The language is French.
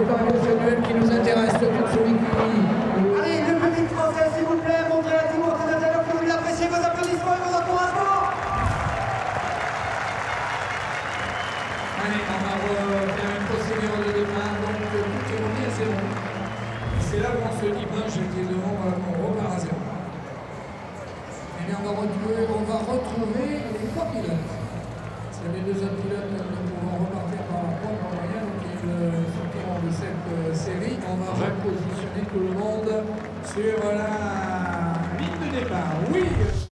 c'est pas qui nous intéresse, c'est celui qui... Allez, le public français, s'il vous plaît, montrez la Timor très intérieur que vous appréciez vos applaudissements et vos encouragements Allez, on va faire une procédure de départ, donc tout est remis à zéro. C'est là où on se dit, ben j'étais devant, voilà euh, qu'on repart à zéro. Et bien on va retrouver, on va retrouver les trois pilotes. C'est les deux autres pilotes. On va repositionner tout le monde sur la ligne de départ. Oui.